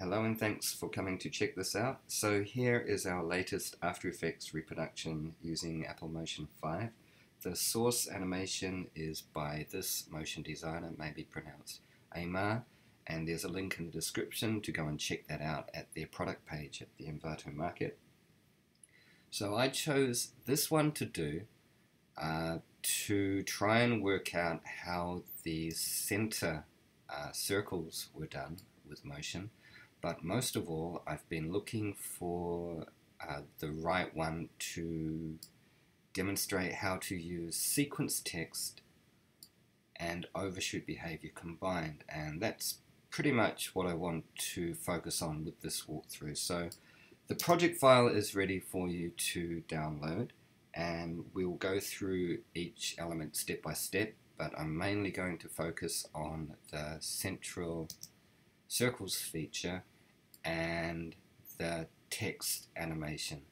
Hello and thanks for coming to check this out. So here is our latest After Effects reproduction using Apple Motion 5. The source animation is by this motion designer, maybe pronounced Amar, and there's a link in the description to go and check that out at their product page at the Envato Market. So I chose this one to do uh, to try and work out how these center uh, circles were done with motion but most of all I've been looking for uh, the right one to demonstrate how to use sequence text and overshoot behavior combined. And that's pretty much what I want to focus on with this walkthrough. So the project file is ready for you to download and we'll go through each element step by step but I'm mainly going to focus on the central circles feature and the text animation.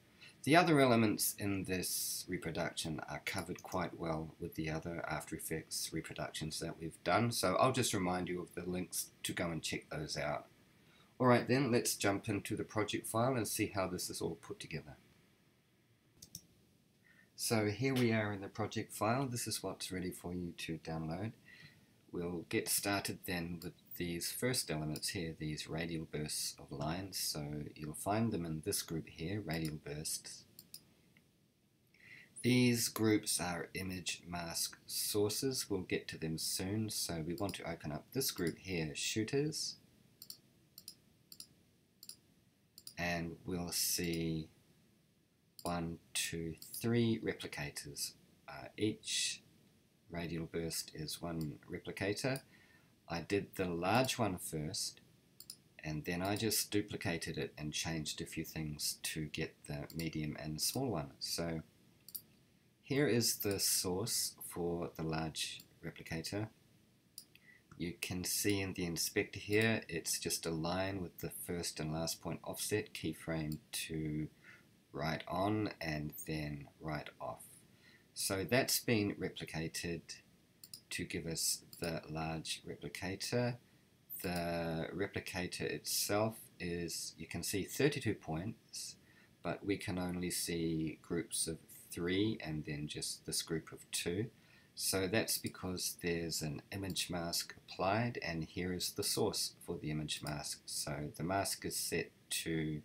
The other elements in this reproduction are covered quite well with the other After Effects reproductions that we've done, so I'll just remind you of the links to go and check those out. Alright then, let's jump into the project file and see how this is all put together. So here we are in the project file, this is what's ready for you to download. We'll get started then with these first elements here, these radial bursts of lines. So you'll find them in this group here, radial bursts. These groups are image mask sources. We'll get to them soon. So we want to open up this group here, shooters. And we'll see one, two, three replicators. Uh, each radial burst is one replicator. I did the large one first and then I just duplicated it and changed a few things to get the medium and the small one. So here is the source for the large replicator. You can see in the inspector here it's just a line with the first and last point offset keyframe to right on and then right off. So that's been replicated to give us the large replicator. The replicator itself is, you can see 32 points, but we can only see groups of three and then just this group of two. So that's because there's an image mask applied and here is the source for the image mask. So the mask is set to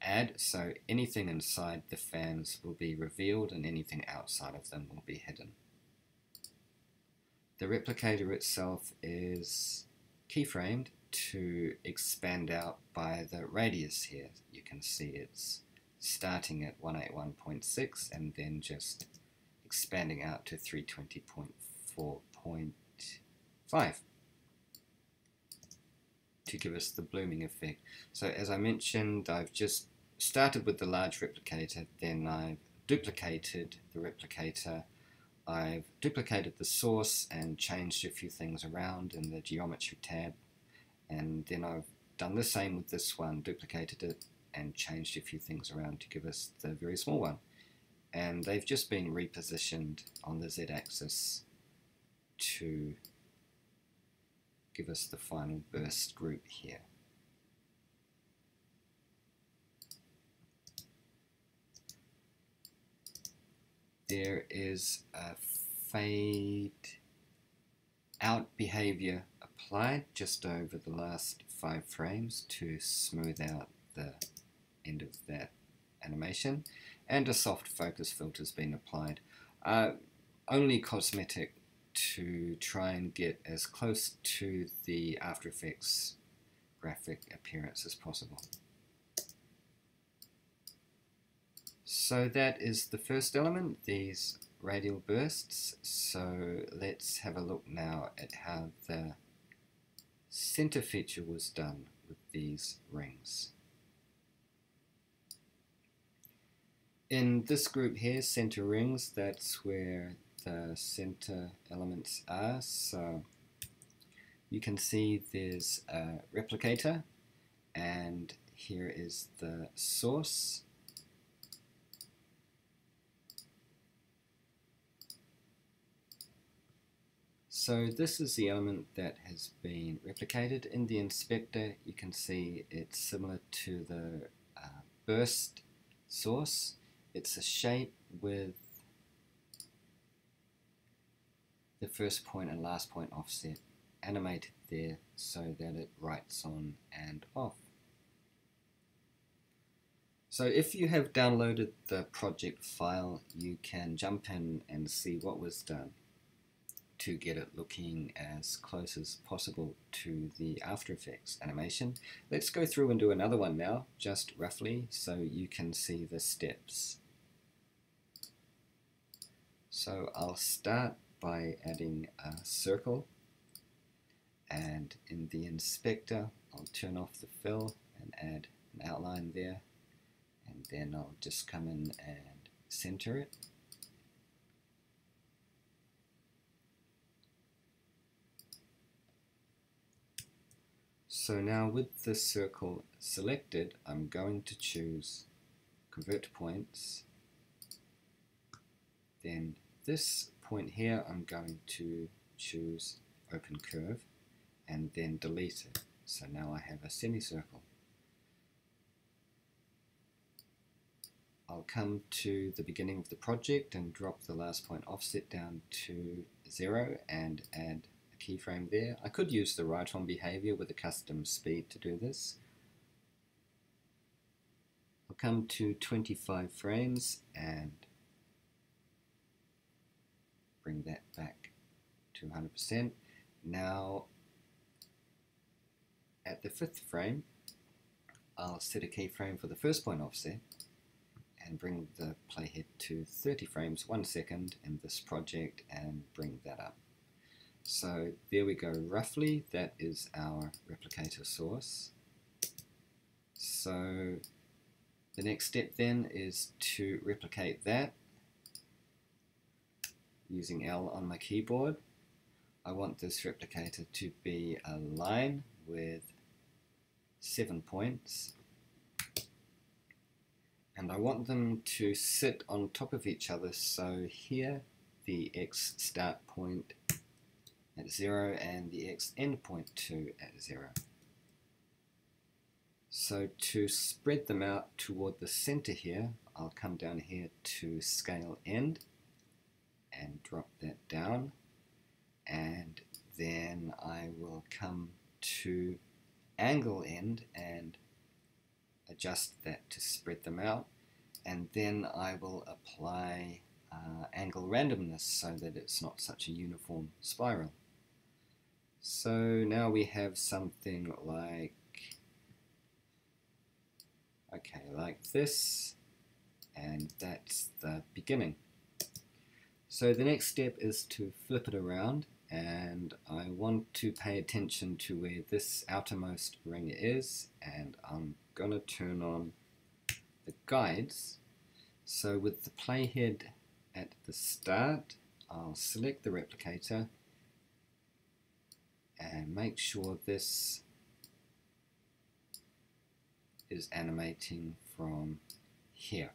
add, so anything inside the fans will be revealed and anything outside of them will be hidden. The replicator itself is keyframed to expand out by the radius here. You can see it's starting at 181.6 and then just expanding out to 320.4.5 to give us the blooming effect. So as I mentioned, I've just started with the large replicator, then I've duplicated the replicator, I've duplicated the source and changed a few things around in the geometry tab, and then I've done the same with this one, duplicated it and changed a few things around to give us the very small one. And they've just been repositioned on the z-axis to give us the final burst group here. There is a fade out behavior applied just over the last five frames to smooth out the end of that animation and a soft focus filter has been applied uh, only cosmetic to try and get as close to the After Effects graphic appearance as possible. So that is the first element, these radial bursts. So let's have a look now at how the center feature was done with these rings. In this group here, center rings, that's where the center elements are. So you can see there's a replicator and here is the source So this is the element that has been replicated. In the inspector you can see it's similar to the uh, burst source. It's a shape with the first point and last point offset animated there so that it writes on and off. So if you have downloaded the project file, you can jump in and see what was done to get it looking as close as possible to the After Effects animation. Let's go through and do another one now, just roughly, so you can see the steps. So I'll start by adding a circle and in the inspector I'll turn off the fill and add an outline there and then I'll just come in and center it So now with the circle selected, I'm going to choose convert to points. Then this point here, I'm going to choose open curve and then delete it. So now I have a semicircle. I'll come to the beginning of the project and drop the last point offset down to zero and add keyframe there. I could use the write on behavior with a custom speed to do this. I'll come to 25 frames and bring that back to 100%. Now at the fifth frame, I'll set a keyframe for the first point offset and bring the playhead to 30 frames, one second in this project and bring that up. So there we go, roughly that is our replicator source. So the next step then is to replicate that using L on my keyboard. I want this replicator to be a line with seven points and I want them to sit on top of each other so here the x start point at 0 and the x end point 2 at 0. So to spread them out toward the center here I'll come down here to scale end and drop that down and then I will come to angle end and adjust that to spread them out and then I will apply uh, angle randomness so that it's not such a uniform spiral. So now we have something like okay like this and that's the beginning. So the next step is to flip it around and I want to pay attention to where this outermost ring is and I'm gonna turn on the guides so with the playhead at the start I'll select the replicator and make sure this is animating from here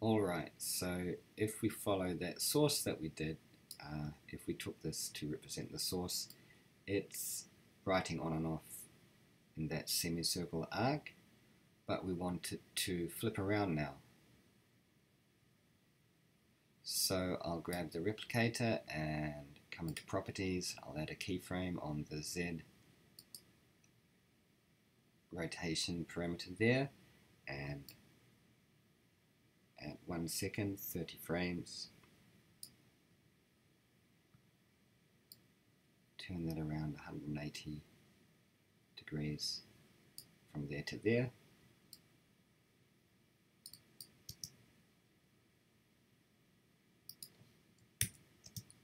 alright so if we follow that source that we did uh, if we took this to represent the source, it's writing on and off in that semicircle arc, but we want it to flip around now. So I'll grab the replicator and come into properties, I'll add a keyframe on the Z rotation parameter there and at one second 30 frames turn that around 180 degrees from there to there.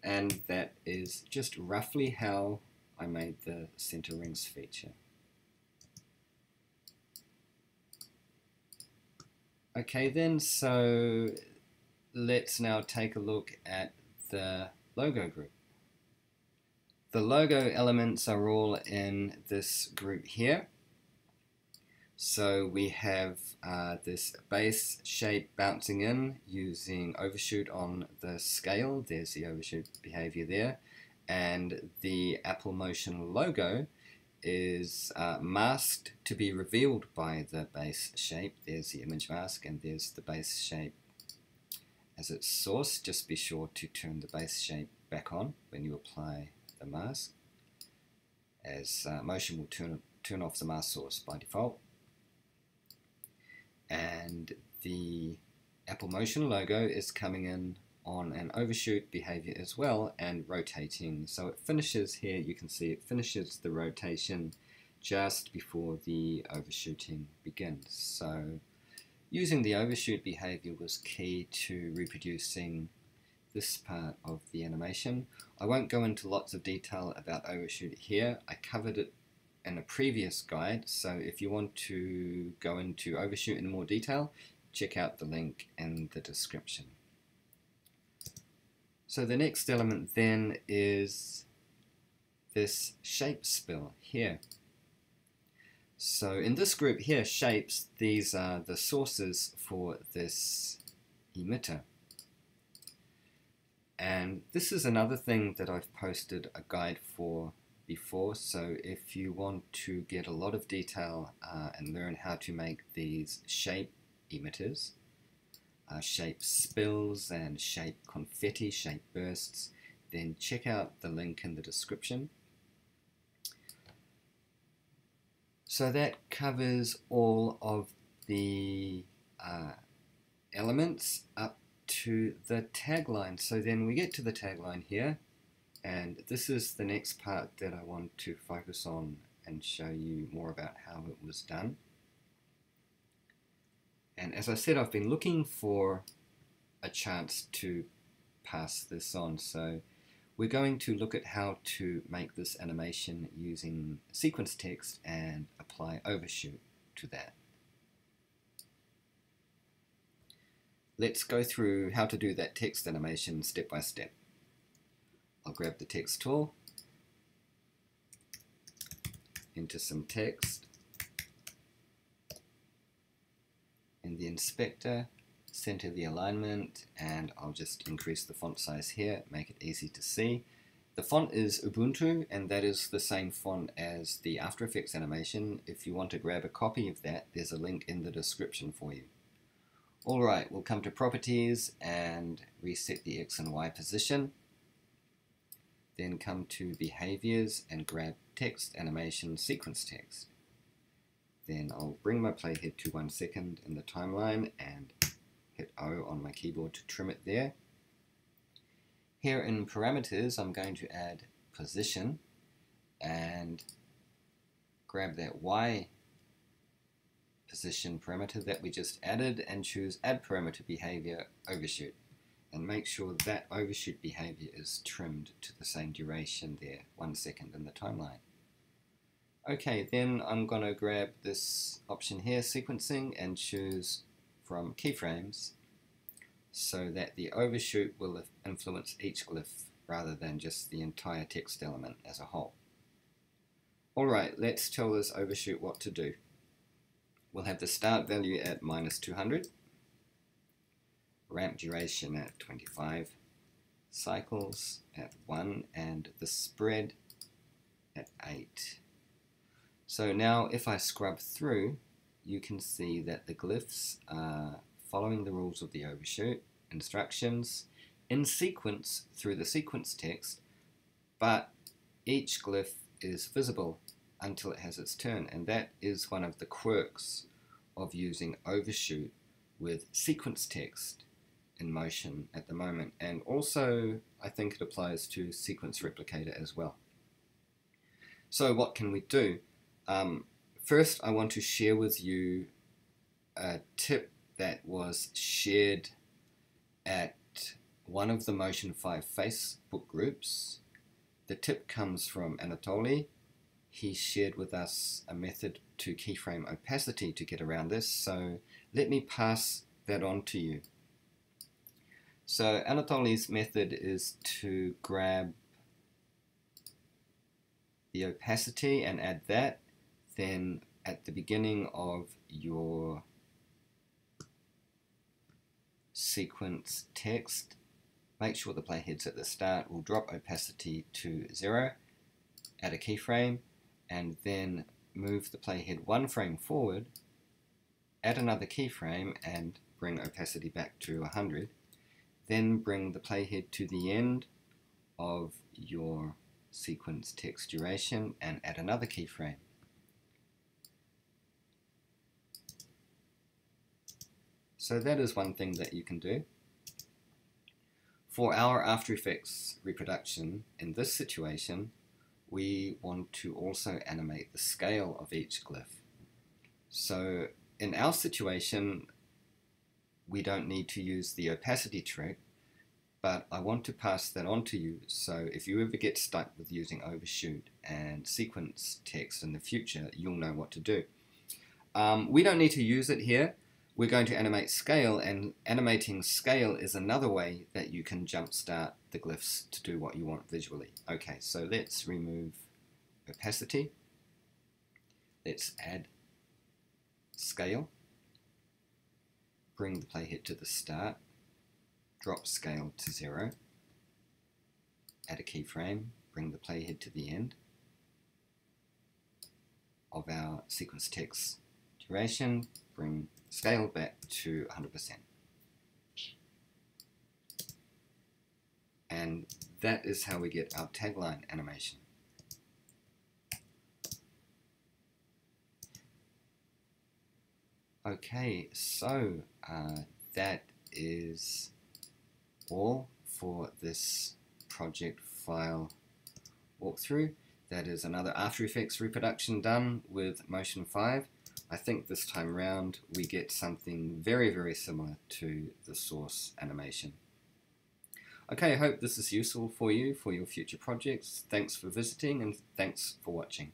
And that is just roughly how I made the center rings feature. Okay then, so let's now take a look at the logo group. The logo elements are all in this group here. So we have uh, this base shape bouncing in using overshoot on the scale. There's the overshoot behavior there. And the Apple Motion logo is uh, masked to be revealed by the base shape. There's the image mask and there's the base shape as its source. Just be sure to turn the base shape back on when you apply the mask as uh, motion will turn, turn off the mask source by default. And the Apple Motion logo is coming in on an overshoot behavior as well and rotating. So it finishes here, you can see it finishes the rotation just before the overshooting begins. So using the overshoot behavior was key to reproducing this part of the animation. I won't go into lots of detail about overshoot here. I covered it in a previous guide, so if you want to go into overshoot in more detail, check out the link in the description. So the next element then is this shape spill here. So in this group here, shapes, these are the sources for this emitter. And this is another thing that I've posted a guide for before. So if you want to get a lot of detail uh, and learn how to make these shape emitters, uh, shape spills and shape confetti, shape bursts, then check out the link in the description. So that covers all of the uh, elements up to the tagline. So then we get to the tagline here, and this is the next part that I want to focus on and show you more about how it was done. And as I said, I've been looking for a chance to pass this on. So we're going to look at how to make this animation using sequence text and apply overshoot to that. Let's go through how to do that text animation step by step. I'll grab the text tool, enter some text, in the inspector, center the alignment, and I'll just increase the font size here, make it easy to see. The font is Ubuntu, and that is the same font as the After Effects animation. If you want to grab a copy of that, there's a link in the description for you. Alright, we'll come to Properties and reset the X and Y position. Then come to Behaviors and grab Text Animation Sequence Text. Then I'll bring my playhead to one second in the timeline and hit O on my keyboard to trim it there. Here in parameters, I'm going to add position and grab that Y position parameter that we just added and choose add parameter behavior overshoot and make sure that overshoot behavior is trimmed to the same duration there, one second in the timeline. Okay, then I'm going to grab this option here, sequencing, and choose from keyframes so that the overshoot will influence each glyph rather than just the entire text element as a whole. Alright, let's tell this overshoot what to do. We'll have the start value at minus 200, ramp duration at 25, cycles at 1, and the spread at 8. So now if I scrub through, you can see that the glyphs are following the rules of the overshoot instructions in sequence through the sequence text, but each glyph is visible until it has its turn, and that is one of the quirks of using overshoot with sequence text in motion at the moment, and also I think it applies to sequence replicator as well. So what can we do? Um, first, I want to share with you a tip that was shared at one of the Motion 5 Facebook groups. The tip comes from Anatoliy. He shared with us a method to keyframe opacity to get around this, so let me pass that on to you. So Anatoliy's method is to grab the opacity and add that then at the beginning of your sequence text, make sure the playhead's at the start. We'll drop opacity to zero, add a keyframe, and then move the playhead one frame forward, add another keyframe, and bring opacity back to 100. Then bring the playhead to the end of your sequence text duration and add another keyframe. So that is one thing that you can do. For our After Effects reproduction, in this situation, we want to also animate the scale of each glyph. So in our situation, we don't need to use the opacity trick, but I want to pass that on to you. So if you ever get stuck with using overshoot and sequence text in the future, you'll know what to do. Um, we don't need to use it here we're going to animate scale, and animating scale is another way that you can jumpstart the glyphs to do what you want visually. Okay, so let's remove opacity. Let's add scale. Bring the playhead to the start. Drop scale to zero. Add a keyframe. Bring the playhead to the end of our sequence text duration. Bring scale back to 100%. And that is how we get our tagline animation. Okay, so uh, that is all for this project file walkthrough. That is another After Effects reproduction done with Motion 5. I think this time round we get something very, very similar to the source animation. Okay, I hope this is useful for you for your future projects. Thanks for visiting and thanks for watching.